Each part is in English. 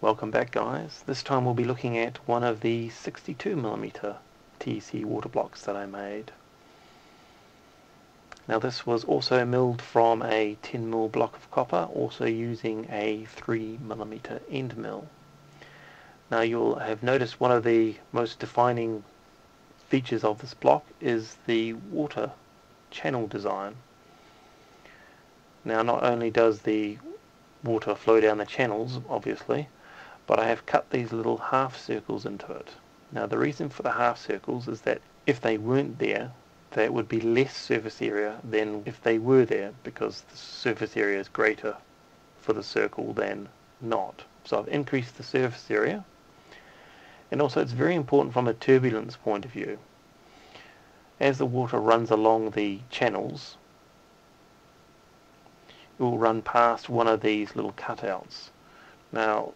Welcome back guys. This time we'll be looking at one of the 62mm TEC water blocks that I made. Now this was also milled from a 10mm block of copper, also using a 3mm end mill. Now you'll have noticed one of the most defining features of this block is the water channel design. Now not only does the water flow down the channels, obviously, but I have cut these little half circles into it. Now the reason for the half circles is that if they weren't there, there would be less surface area than if they were there because the surface area is greater for the circle than not. So I've increased the surface area and also it's very important from a turbulence point of view. As the water runs along the channels, it will run past one of these little cutouts. Now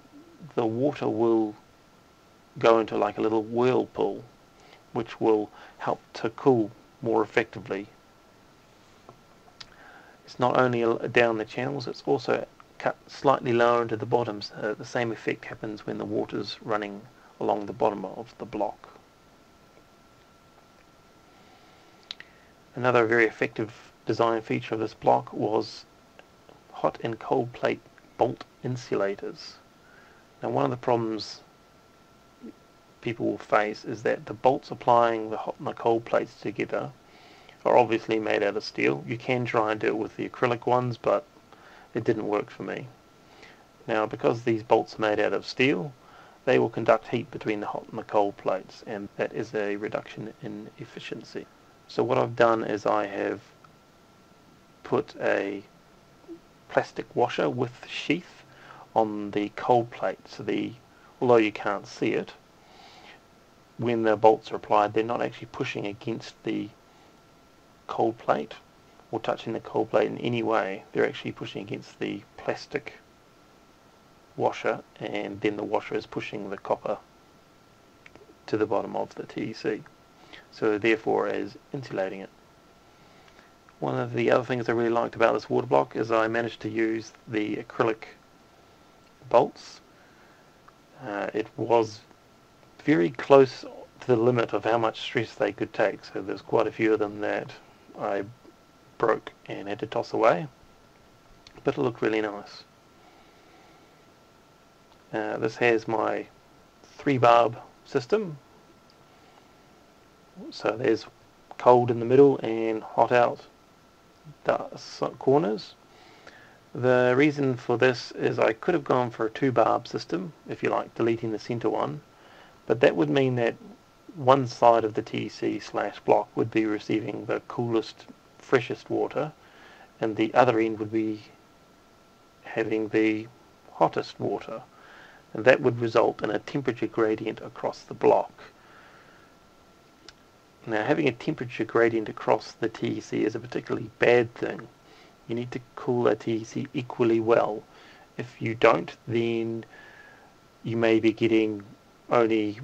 the water will go into like a little whirlpool which will help to cool more effectively. It's not only down the channels, it's also cut slightly lower into the bottoms. Uh, the same effect happens when the water's running along the bottom of the block. Another very effective design feature of this block was hot and cold plate bolt insulators. Now one of the problems people will face is that the bolts applying the hot and the cold plates together are obviously made out of steel. You can try and do it with the acrylic ones, but it didn't work for me. Now because these bolts are made out of steel, they will conduct heat between the hot and the cold plates, and that is a reduction in efficiency. So what I've done is I have put a plastic washer with sheath on the cold plate. So the although you can't see it, when the bolts are applied, they're not actually pushing against the cold plate or touching the cold plate in any way. They're actually pushing against the plastic washer and then the washer is pushing the copper to the bottom of the TEC. So therefore is insulating it. One of the other things I really liked about this water block is I managed to use the acrylic bolts. Uh, it was very close to the limit of how much stress they could take. So there's quite a few of them that I broke and had to toss away. But it looked really nice. Uh, this has my three barb system. So there's cold in the middle and hot out the corners. The reason for this is I could have gone for a two barb system, if you like, deleting the center one, but that would mean that one side of the TEC slash block would be receiving the coolest, freshest water, and the other end would be having the hottest water. And that would result in a temperature gradient across the block. Now having a temperature gradient across the TEC is a particularly bad thing you need to cool that TEC equally well. If you don't, then you may be getting only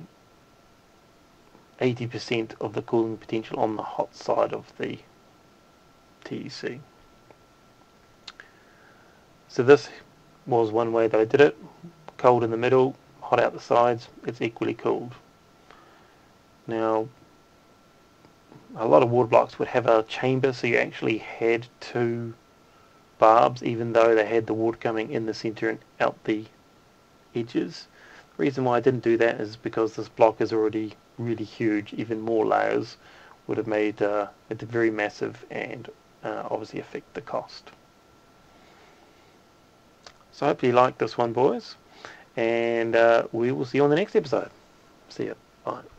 80% of the cooling potential on the hot side of the TEC. So this was one way that I did it. Cold in the middle, hot out the sides, it's equally cooled. Now, a lot of water blocks would have a chamber, so you actually had to barbs even though they had the water coming in the center and out the edges. The reason why I didn't do that is because this block is already really huge. Even more layers would have made uh, it very massive and uh, obviously affect the cost. So I hope you like this one boys and uh, we will see you on the next episode. See ya. Bye.